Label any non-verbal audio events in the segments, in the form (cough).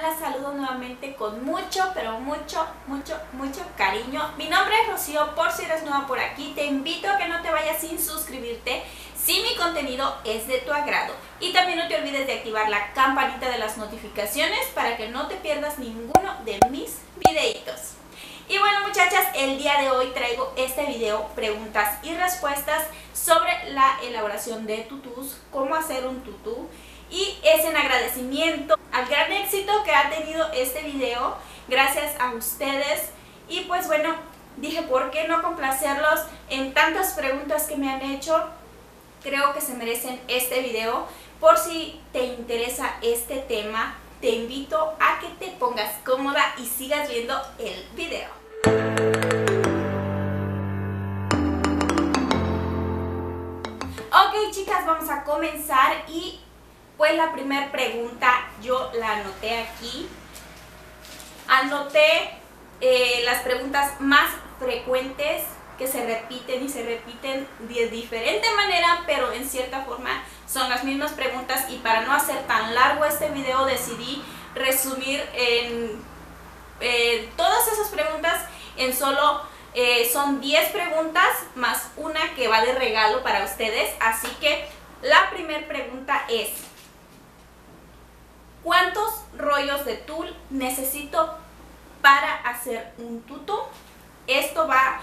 las saludo nuevamente con mucho, pero mucho, mucho, mucho cariño. Mi nombre es Rocío, por si eres nueva por aquí, te invito a que no te vayas sin suscribirte si mi contenido es de tu agrado. Y también no te olvides de activar la campanita de las notificaciones para que no te pierdas ninguno de mis videitos. Y bueno muchachas, el día de hoy traigo este video, preguntas y respuestas sobre la elaboración de tutus, cómo hacer un tutú y es en agradecimiento al gran éxito que ha tenido este video. Gracias a ustedes. Y pues bueno dije por qué no complacerlos en tantas preguntas que me han hecho creo que se merecen este video. Por si te interesa este tema te invito a que te pongas cómoda y sigas viendo el video. Ok chicas vamos a comenzar y pues la primera pregunta yo la anoté aquí. Anoté eh, las preguntas más frecuentes que se repiten y se repiten de diferente manera, pero en cierta forma son las mismas preguntas y para no hacer tan largo este video decidí resumir en eh, todas esas preguntas en solo eh, son 10 preguntas más una que va de regalo para ustedes, así que la primera pregunta es ¿Cuántos rollos de tul necesito para hacer un tutú? Esto va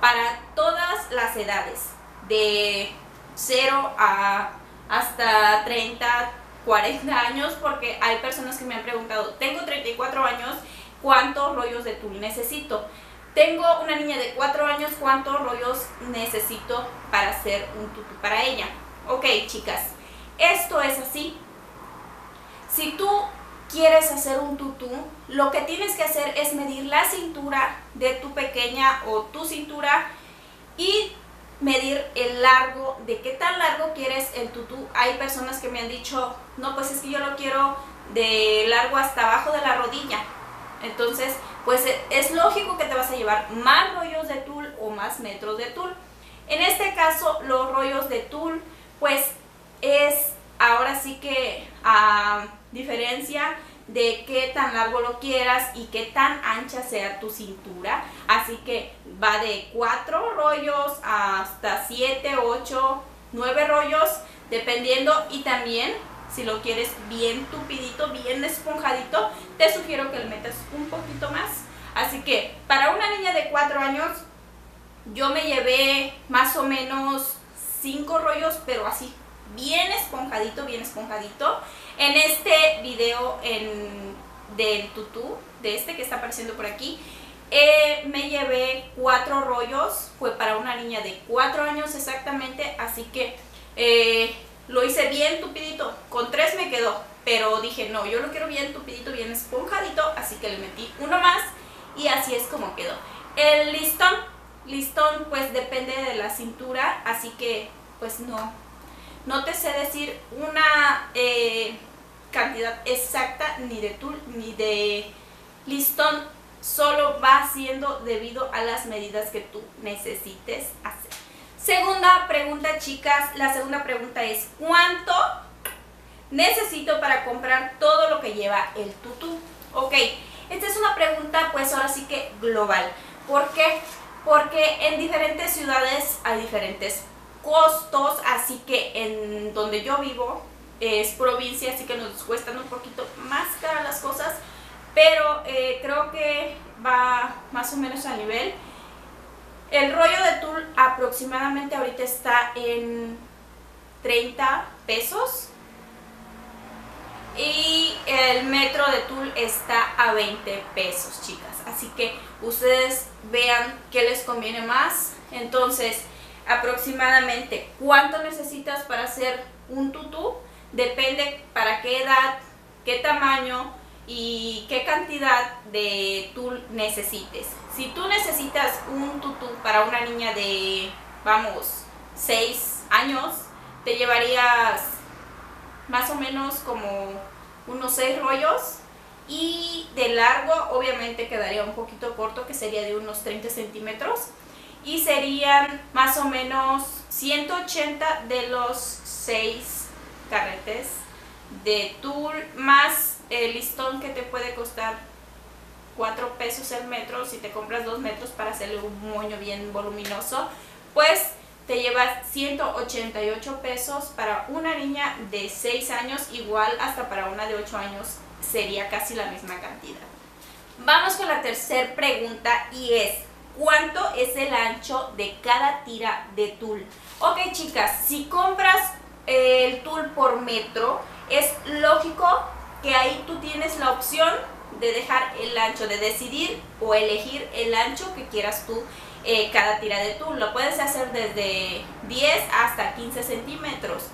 para todas las edades, de 0 a hasta 30, 40 años, porque hay personas que me han preguntado, tengo 34 años, ¿cuántos rollos de tul necesito? Tengo una niña de 4 años, ¿cuántos rollos necesito para hacer un tutú para ella? Ok, chicas, esto es así, si tú quieres hacer un tutú, lo que tienes que hacer es medir la cintura de tu pequeña o tu cintura y medir el largo, de qué tan largo quieres el tutú. Hay personas que me han dicho, no, pues es que yo lo quiero de largo hasta abajo de la rodilla. Entonces, pues es lógico que te vas a llevar más rollos de tul o más metros de tul. En este caso, los rollos de tul, pues es ahora sí que a diferencia de qué tan largo lo quieras y qué tan ancha sea tu cintura. Así que va de 4 rollos hasta 7, 8, 9 rollos, dependiendo. Y también, si lo quieres bien tupidito, bien esponjadito, te sugiero que le metas un poquito más. Así que para una niña de 4 años, yo me llevé más o menos 5 rollos, pero así, bien esponjadito, bien esponjadito. En este video en, del tutú, de este que está apareciendo por aquí, eh, me llevé cuatro rollos, fue para una niña de cuatro años exactamente, así que eh, lo hice bien tupidito, con tres me quedó, pero dije no, yo lo quiero bien tupidito, bien esponjadito, así que le metí uno más y así es como quedó. El listón, listón pues depende de la cintura, así que pues no, no te sé decir una eh, cantidad exacta ni de tul ni de listón, solo va siendo debido a las medidas que tú necesites hacer. Segunda pregunta, chicas, la segunda pregunta es ¿cuánto necesito para comprar todo lo que lleva el tutú? Ok, esta es una pregunta pues ahora sí que global. ¿Por qué? Porque en diferentes ciudades hay diferentes costos, así que en donde yo vivo es provincia, así que nos cuestan un poquito más caras las cosas, pero eh, creo que va más o menos a nivel. El rollo de tul aproximadamente ahorita está en 30 pesos y el metro de tul está a 20 pesos, chicas. Así que ustedes vean qué les conviene más. Entonces, aproximadamente cuánto necesitas para hacer un tutú, depende para qué edad, qué tamaño y qué cantidad de tul necesites. Si tú necesitas un tutú para una niña de, vamos, 6 años, te llevarías más o menos como unos 6 rollos y de largo obviamente quedaría un poquito corto que sería de unos 30 centímetros y serían más o menos 180 de los 6 carretes de tul más el listón que te puede costar 4 pesos el metro, si te compras 2 metros para hacerle un moño bien voluminoso, pues te llevas 188 pesos para una niña de 6 años, igual hasta para una de 8 años sería casi la misma cantidad. Vamos con la tercera pregunta y es, ¿cuánto es el ancho de cada tira de tul? Ok chicas, si compras el tul por metro, es lógico que ahí tú tienes la opción de dejar el ancho, de decidir o elegir el ancho que quieras tú eh, cada tira de tul. Lo puedes hacer desde 10 hasta 15 centímetros.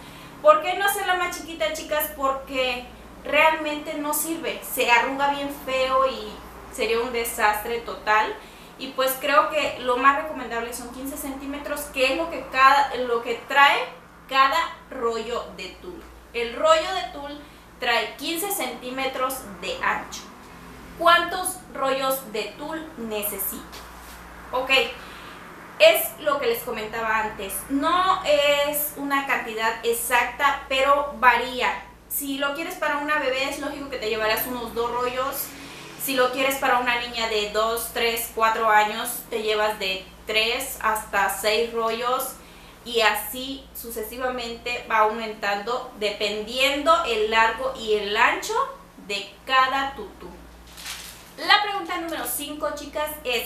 ¿Por qué no hacerla más chiquita, chicas? Porque realmente no sirve. Se arruga bien feo y sería un desastre total. Y pues creo que lo más recomendable son 15 centímetros, que es lo que, cada, lo que trae cada rollo de tul. El rollo de tul trae 15 centímetros de ancho. ¿Cuántos rollos de tul necesito? Ok, es lo que les comentaba antes. No es una cantidad exacta, pero varía. Si lo quieres para una bebé es lógico que te llevarás unos dos rollos. Si lo quieres para una niña de 2, 3, 4 años, te llevas de 3 hasta 6 rollos y así sucesivamente va aumentando dependiendo el largo y el ancho de cada tutú. La pregunta número 5, chicas, es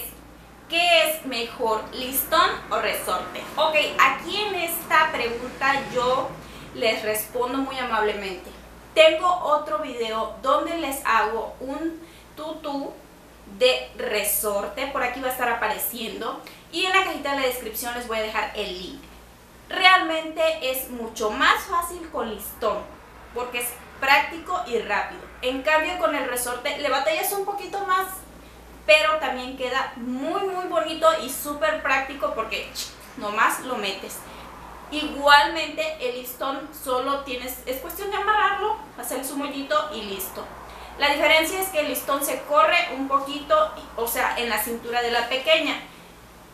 ¿qué es mejor, listón o resorte? Ok, aquí en esta pregunta yo les respondo muy amablemente. Tengo otro video donde les hago un tutú de resorte, por aquí va a estar apareciendo y en la cajita de la descripción les voy a dejar el link realmente es mucho más fácil con listón, porque es práctico y rápido. En cambio con el resorte le batallas un poquito más, pero también queda muy muy bonito y súper práctico porque nomás lo metes. Igualmente el listón solo tienes, es cuestión de amarrarlo, hacer su mollito y listo. La diferencia es que el listón se corre un poquito, o sea, en la cintura de la pequeña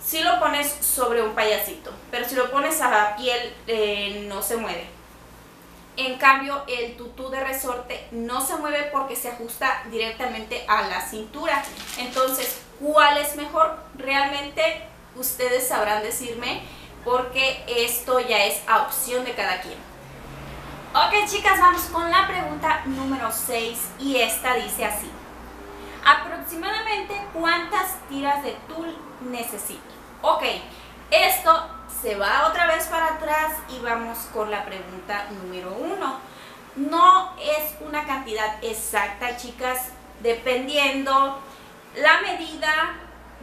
si lo pones sobre un payasito, pero si lo pones a la piel eh, no se mueve. En cambio, el tutú de resorte no se mueve porque se ajusta directamente a la cintura. Entonces, ¿cuál es mejor? Realmente ustedes sabrán decirme porque esto ya es a opción de cada quien. Ok chicas, vamos con la pregunta número 6 y esta dice así. Aproximadamente cuántas tiras de tul necesito. Ok, esto se va otra vez para atrás y vamos con la pregunta número uno. No es una cantidad exacta, chicas, dependiendo la medida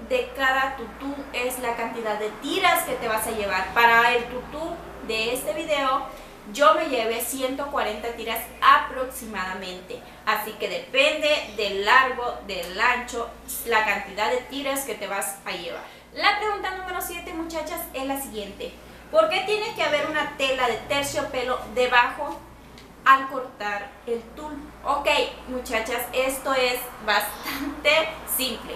de cada tutú es la cantidad de tiras que te vas a llevar. Para el tutú de este video yo me llevé 140 tiras aproximadamente. Así que depende del largo, del ancho, la cantidad de tiras que te vas a llevar. La pregunta número 7, muchachas, es la siguiente. ¿Por qué tiene que haber una tela de terciopelo debajo al cortar el tul? Ok, muchachas, esto es bastante simple.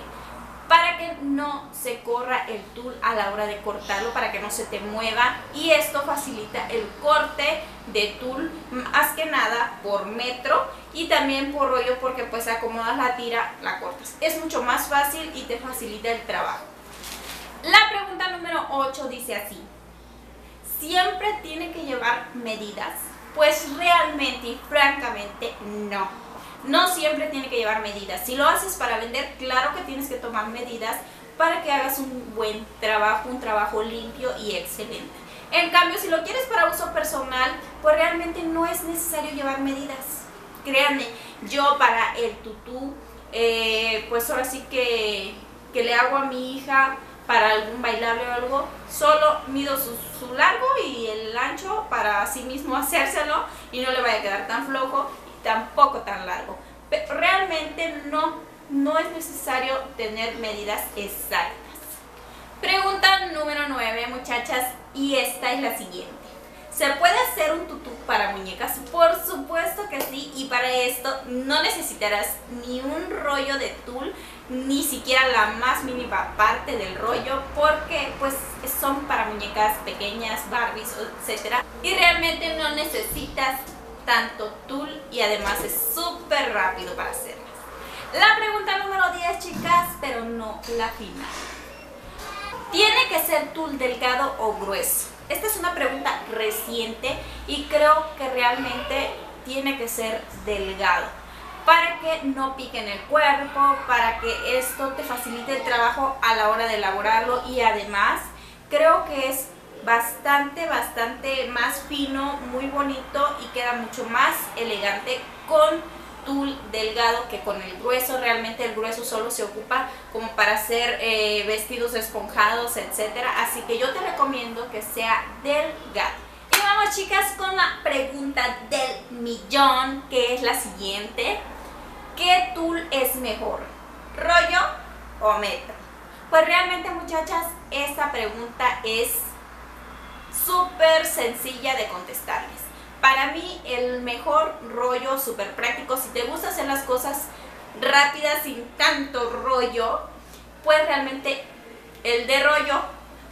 Para que no se corra el tul a la hora de cortarlo, para que no se te mueva. Y esto facilita el corte de tul, más que nada por metro y también por rollo, porque pues acomodas la tira, la cortas. Es mucho más fácil y te facilita el trabajo. La pregunta número 8 dice así. ¿Siempre tiene que llevar medidas? Pues realmente y francamente no. No siempre tiene que llevar medidas. Si lo haces para vender, claro que tienes que tomar medidas para que hagas un buen trabajo, un trabajo limpio y excelente. En cambio, si lo quieres para uso personal, pues realmente no es necesario llevar medidas. Créanme, yo para el tutú, eh, pues ahora sí que, que le hago a mi hija para algún bailable o algo, solo mido su, largo y el ancho para sí mismo (laughs) hacérselo y no le vaya a quedar tan flojo tampoco tan largo. Pero realmente no, no es necesario tener medidas exactas. Pregunta número 9, muchachas, y esta es la siguiente. ¿Se puede hacer un tutú para muñecas? Por supuesto que sí, y para esto no necesitarás ni un rollo de tul, ni siquiera la más mínima parte del rollo, porque pues son para muñecas pequeñas, Barbies, etc. Y realmente no necesitas tanto tul y además es súper rápido para hacerlas. La pregunta número 10, chicas, pero no la final. ¿Tiene que ser tul delgado o grueso? Esta es una pregunta reciente y creo que realmente tiene que ser delgado para que no pique en el cuerpo, para que esto te facilite el trabajo a la hora de elaborarlo y además creo que es bastante, bastante más fino, muy bonito y queda mucho más elegante con tul delgado que con el grueso. Realmente el grueso solo se ocupa como para hacer eh, vestidos esponjados, etcétera. Así que yo te recomiendo que sea delgado. Y vamos chicas con la pregunta del millón, que es la siguiente. ¿Qué tul es mejor? ¿Rollo o metro? Pues realmente muchachas, esta pregunta es súper sencilla de contestarles. Para mí el mejor rollo, súper práctico, si te gusta hacer las cosas rápidas, sin tanto rollo, pues realmente el de rollo,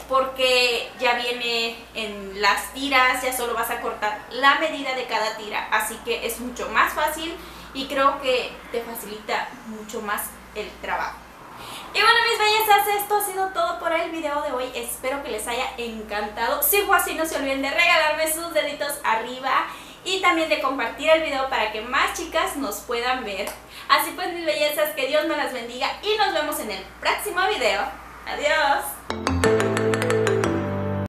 porque ya viene en las tiras, ya solo vas a cortar la medida de cada tira, así que es mucho más fácil y creo que te facilita mucho más el trabajo. Y bueno mis bellezas, esto ha sido todo por el video de hoy, espero que les haya encantado. Si fue así no se olviden de regalarme sus deditos arriba y también de compartir el video para que más chicas nos puedan ver. Así pues mis bellezas, que Dios me las bendiga y nos vemos en el próximo video. Adiós.